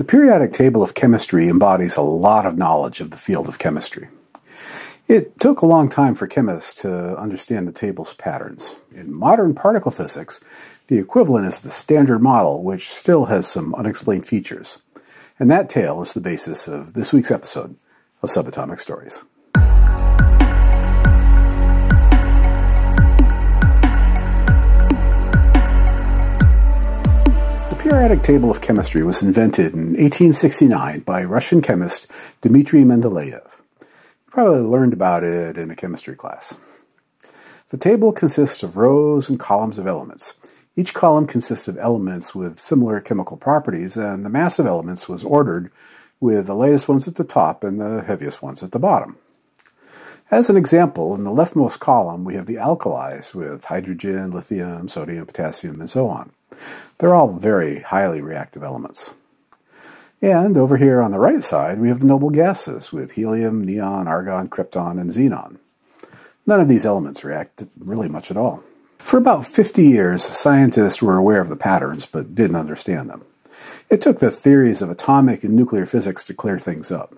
The periodic table of chemistry embodies a lot of knowledge of the field of chemistry. It took a long time for chemists to understand the table's patterns. In modern particle physics, the equivalent is the Standard Model, which still has some unexplained features. And that tale is the basis of this week's episode of Subatomic Stories. Periodic table of chemistry was invented in 1869 by Russian chemist Dmitry Mendeleev. You probably learned about it in a chemistry class. The table consists of rows and columns of elements. Each column consists of elements with similar chemical properties, and the mass of elements was ordered with the lightest ones at the top and the heaviest ones at the bottom. As an example, in the leftmost column, we have the alkalis with hydrogen, lithium, sodium, potassium, and so on. They're all very highly reactive elements. And over here on the right side, we have the noble gases with helium, neon, argon, krypton, and xenon. None of these elements react really much at all. For about 50 years, scientists were aware of the patterns but didn't understand them. It took the theories of atomic and nuclear physics to clear things up.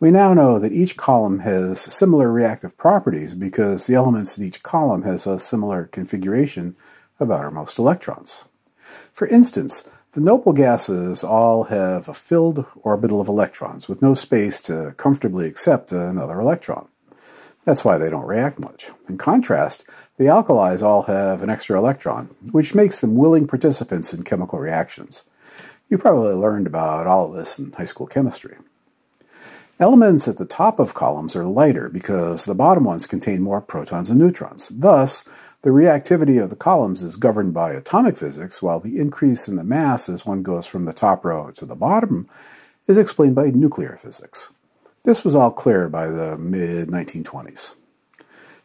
We now know that each column has similar reactive properties because the elements in each column has a similar configuration of outermost electrons. For instance, the noble gases all have a filled orbital of electrons with no space to comfortably accept another electron. That's why they don't react much. In contrast, the alkalis all have an extra electron, which makes them willing participants in chemical reactions. You probably learned about all of this in high school chemistry. Elements at the top of columns are lighter because the bottom ones contain more protons and neutrons. Thus, the reactivity of the columns is governed by atomic physics, while the increase in the mass as one goes from the top row to the bottom is explained by nuclear physics. This was all clear by the mid 1920s.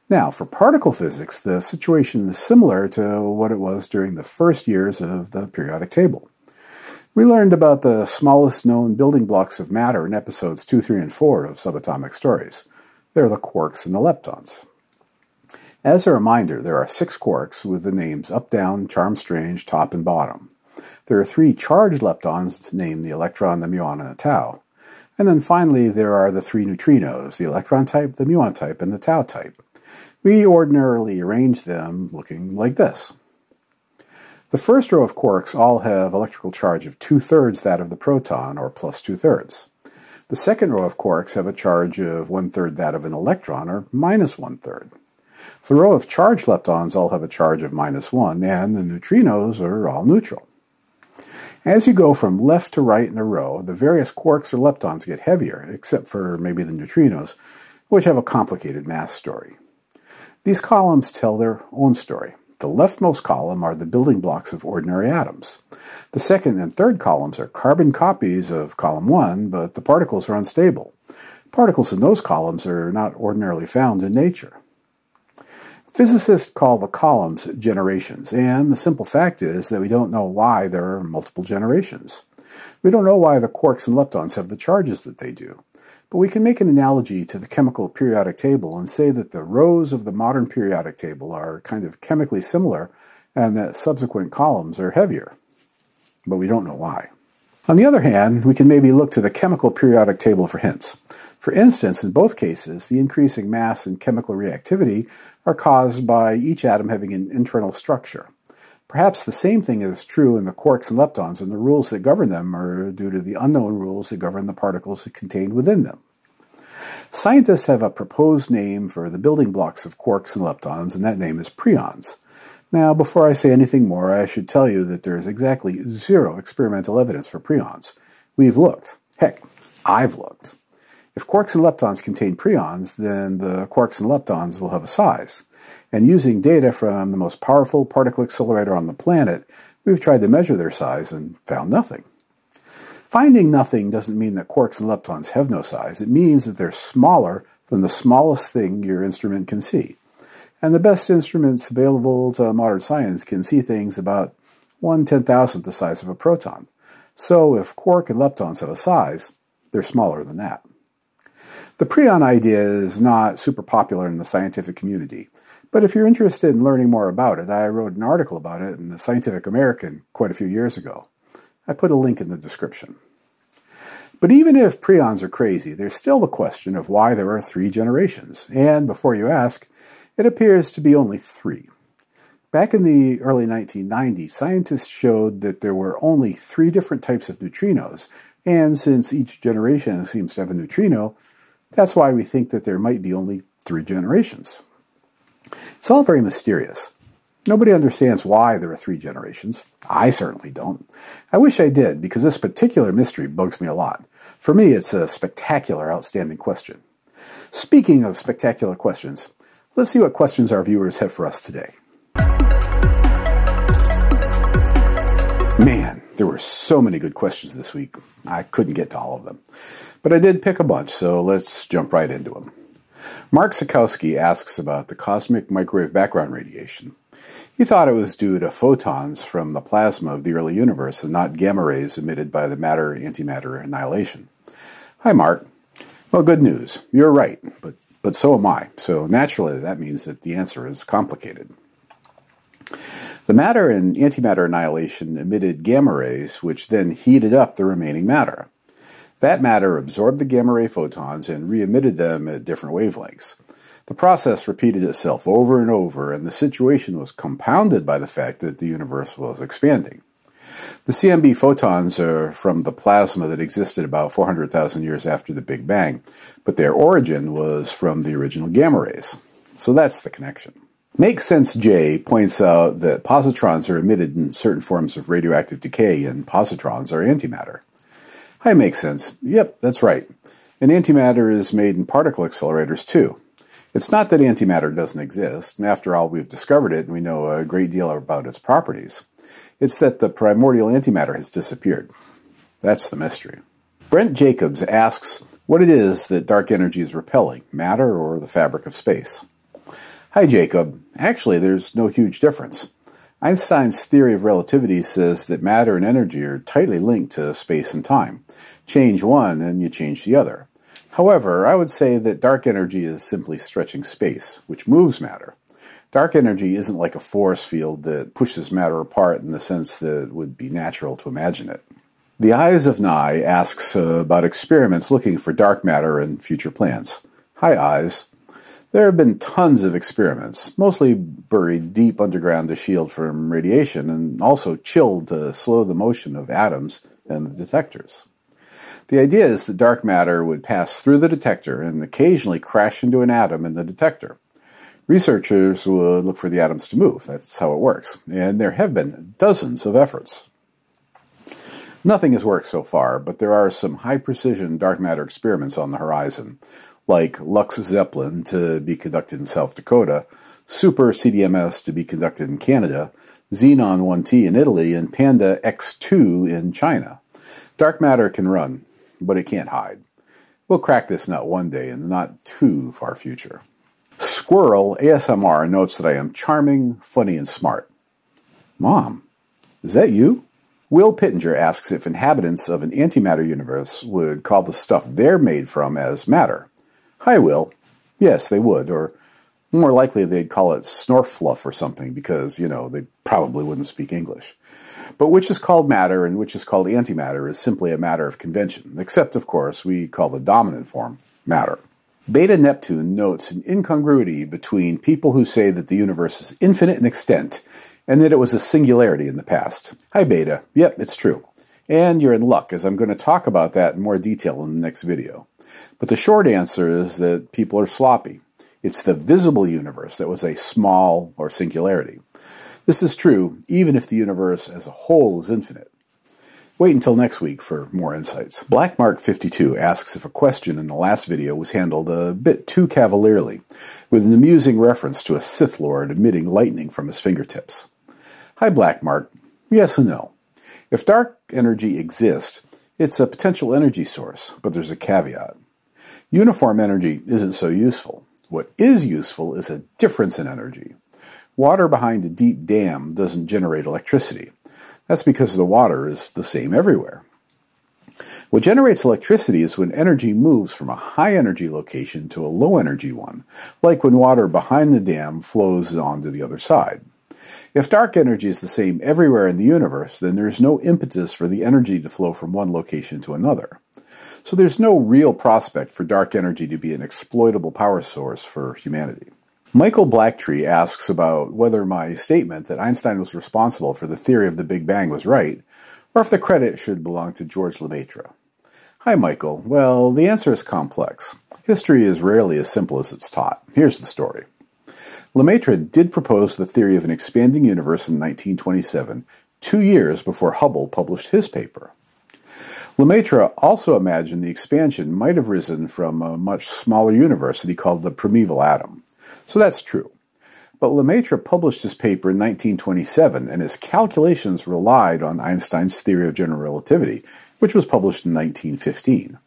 Now, for particle physics, the situation is similar to what it was during the first years of the periodic table. We learned about the smallest known building blocks of matter in episodes 2, 3, and 4 of Subatomic Stories. They're the quarks and the leptons. As a reminder, there are six quarks with the names up, down, charm, strange, top, and bottom. There are three charged leptons named the electron, the muon, and the tau. And then finally, there are the three neutrinos, the electron type, the muon type, and the tau type. We ordinarily arrange them looking like this. The first row of quarks all have electrical charge of two-thirds that of the proton, or plus two-thirds. The second row of quarks have a charge of one-third that of an electron, or minus one-third. The row of charged leptons all have a charge of minus one, and the neutrinos are all neutral. As you go from left to right in a row, the various quarks or leptons get heavier, except for maybe the neutrinos, which have a complicated mass story. These columns tell their own story. The leftmost column are the building blocks of ordinary atoms. The second and third columns are carbon copies of column 1, but the particles are unstable. Particles in those columns are not ordinarily found in nature. Physicists call the columns generations, and the simple fact is that we don't know why there are multiple generations. We don't know why the quarks and leptons have the charges that they do. But we can make an analogy to the chemical periodic table and say that the rows of the modern periodic table are kind of chemically similar and that subsequent columns are heavier. But we don't know why. On the other hand, we can maybe look to the chemical periodic table for hints. For instance, in both cases, the increasing mass and chemical reactivity are caused by each atom having an internal structure. Perhaps the same thing is true in the quarks and leptons, and the rules that govern them are due to the unknown rules that govern the particles contained within them. Scientists have a proposed name for the building blocks of quarks and leptons, and that name is preons. Now, before I say anything more, I should tell you that there is exactly zero experimental evidence for preons. We've looked. Heck, I've looked. If quarks and leptons contain preons, then the quarks and leptons will have a size. And using data from the most powerful particle accelerator on the planet, we've tried to measure their size and found nothing. Finding nothing doesn't mean that quarks and leptons have no size. It means that they're smaller than the smallest thing your instrument can see. And the best instruments available to modern science can see things about 1 10,000th the size of a proton. So if quark and leptons have a size, they're smaller than that. The preon idea is not super popular in the scientific community. But if you're interested in learning more about it, I wrote an article about it in the Scientific American quite a few years ago. I put a link in the description. But even if preons are crazy, there's still the question of why there are three generations. And before you ask, it appears to be only three. Back in the early 1990s, scientists showed that there were only three different types of neutrinos, and since each generation seems to have a neutrino, that's why we think that there might be only three generations. It's all very mysterious. Nobody understands why there are three generations. I certainly don't. I wish I did, because this particular mystery bugs me a lot. For me, it's a spectacular, outstanding question. Speaking of spectacular questions, let's see what questions our viewers have for us today. Man, there were so many good questions this week. I couldn't get to all of them. But I did pick a bunch, so let's jump right into them. Mark Sikowski asks about the cosmic microwave background radiation. He thought it was due to photons from the plasma of the early universe and not gamma rays emitted by the matter antimatter annihilation. Hi, Mark. Well, good news. You're right, but, but so am I. So naturally, that means that the answer is complicated. The matter and antimatter annihilation emitted gamma rays, which then heated up the remaining matter. That matter absorbed the gamma ray photons and re emitted them at different wavelengths. The process repeated itself over and over, and the situation was compounded by the fact that the universe was expanding. The CMB photons are from the plasma that existed about 400,000 years after the Big Bang, but their origin was from the original gamma rays. So that's the connection. Makes Sense J points out that positrons are emitted in certain forms of radioactive decay, and positrons are antimatter. Hi, makes sense. Yep, that's right. And antimatter is made in particle accelerators too. It's not that antimatter doesn't exist, after all, we've discovered it and we know a great deal about its properties. It's that the primordial antimatter has disappeared. That's the mystery. Brent Jacobs asks what it is that dark energy is repelling, matter or the fabric of space. Hi, Jacob. Actually, there's no huge difference. Einstein's theory of relativity says that matter and energy are tightly linked to space and time. Change one and you change the other. However, I would say that dark energy is simply stretching space, which moves matter. Dark energy isn't like a force field that pushes matter apart in the sense that it would be natural to imagine it. The Eyes of Nye asks uh, about experiments looking for dark matter in future plants. Hi, Eyes. There have been tons of experiments, mostly buried deep underground to shield from radiation and also chilled to slow the motion of atoms and the detectors. The idea is that dark matter would pass through the detector and occasionally crash into an atom in the detector. Researchers would look for the atoms to move. That's how it works. And there have been dozens of efforts. Nothing has worked so far, but there are some high precision dark matter experiments on the horizon, like LUX-ZEPLIN to be conducted in South Dakota, Super CDMS to be conducted in Canada, Xenon 1T in Italy, and Panda X2 in China. Dark matter can run but it can't hide. We'll crack this nut one day in the not too far future. Squirrel ASMR notes that I am charming, funny, and smart. Mom, is that you? Will Pittenger asks if inhabitants of an antimatter universe would call the stuff they're made from as matter. Hi, Will. Yes, they would, or more likely they'd call it snorfluff or something because, you know, they probably wouldn't speak English. But which is called matter and which is called antimatter is simply a matter of convention, except, of course, we call the dominant form matter. Beta Neptune notes an incongruity between people who say that the universe is infinite in extent and that it was a singularity in the past. Hi, Beta. Yep, it's true. And you're in luck, as I'm going to talk about that in more detail in the next video. But the short answer is that people are sloppy. It's the visible universe that was a small or singularity. This is true even if the universe as a whole is infinite. Wait until next week for more insights. Blackmark52 asks if a question in the last video was handled a bit too cavalierly, with an amusing reference to a Sith Lord emitting lightning from his fingertips. Hi, Blackmark. Yes and no. If dark energy exists, it's a potential energy source, but there's a caveat. Uniform energy isn't so useful. What is useful is a difference in energy. Water behind a deep dam doesn't generate electricity. That's because the water is the same everywhere. What generates electricity is when energy moves from a high energy location to a low energy one, like when water behind the dam flows onto the other side. If dark energy is the same everywhere in the universe, then there is no impetus for the energy to flow from one location to another. So there's no real prospect for dark energy to be an exploitable power source for humanity. Michael Blacktree asks about whether my statement that Einstein was responsible for the theory of the Big Bang was right, or if the credit should belong to George Lemaitre. Hi, Michael. Well, the answer is complex. History is rarely as simple as it's taught. Here's the story. Lemaitre did propose the theory of an expanding universe in 1927, two years before Hubble published his paper. Lemaitre also imagined the expansion might have risen from a much smaller universe that he called the primeval atom. So that's true. But Lemaitre published his paper in 1927, and his calculations relied on Einstein's theory of general relativity, which was published in 1915.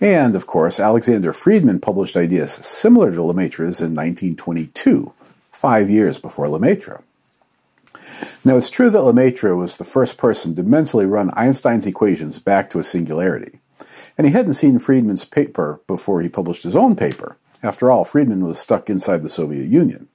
And, of course, Alexander Friedmann published ideas similar to Lemaitre's in 1922, five years before Lemaitre. Now, it's true that Lemaitre was the first person to mentally run Einstein's equations back to a singularity. And he hadn't seen Friedmann's paper before he published his own paper. After all, Friedmann was stuck inside the Soviet Union.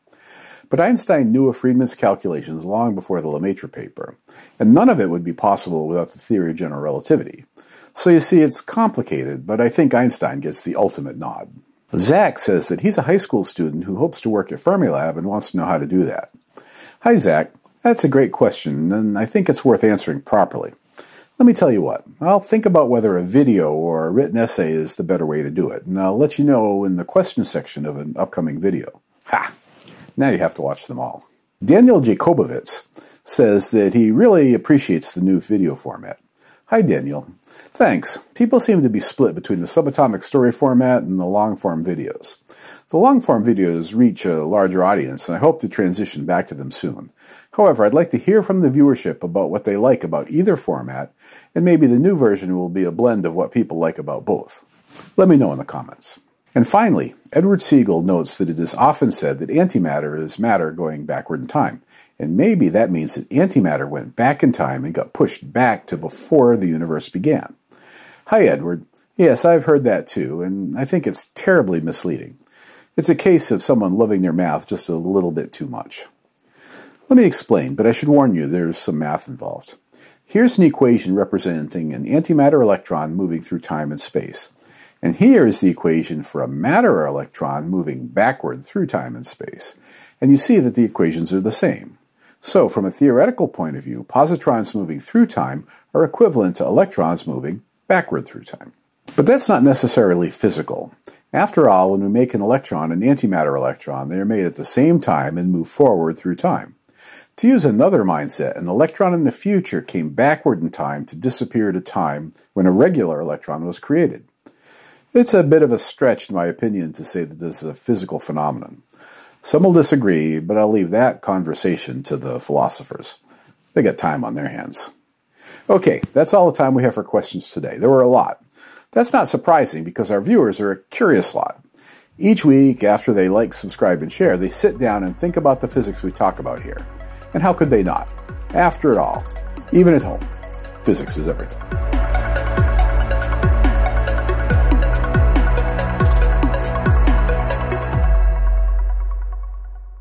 But Einstein knew of Friedmann's calculations long before the Lemaitre paper, and none of it would be possible without the theory of general relativity. So you see, it's complicated, but I think Einstein gets the ultimate nod. Zach says that he's a high school student who hopes to work at Fermilab and wants to know how to do that. Hi, Zach. That's a great question, and I think it's worth answering properly. Let me tell you what, I'll think about whether a video or a written essay is the better way to do it, and I'll let you know in the question section of an upcoming video. Ha! Now you have to watch them all. Daniel Jacobovitz says that he really appreciates the new video format. Hi, Daniel. Thanks. People seem to be split between the subatomic story format and the long form videos. The long form videos reach a larger audience, and I hope to transition back to them soon. However, I'd like to hear from the viewership about what they like about either format, and maybe the new version will be a blend of what people like about both. Let me know in the comments. And finally, Edward Siegel notes that it is often said that antimatter is matter going backward in time. And maybe that means that antimatter went back in time and got pushed back to before the universe began. Hi, Edward. Yes, I've heard that too, and I think it's terribly misleading. It's a case of someone loving their math just a little bit too much. Let me explain, but I should warn you there's some math involved. Here's an equation representing an antimatter electron moving through time and space. And here is the equation for a matter electron moving backward through time and space. And you see that the equations are the same. So, from a theoretical point of view, positrons moving through time are equivalent to electrons moving backward through time. But that's not necessarily physical. After all, when we make an electron an antimatter electron, they are made at the same time and move forward through time. To use another mindset, an electron in the future came backward in time to disappear at a time when a regular electron was created. It's a bit of a stretch, in my opinion, to say that this is a physical phenomenon. Some will disagree, but I'll leave that conversation to the philosophers. They got time on their hands. Okay, that's all the time we have for questions today. There were a lot. That's not surprising because our viewers are a curious lot. Each week, after they like, subscribe, and share, they sit down and think about the physics we talk about here. And how could they not? After it all, even at home, physics is everything.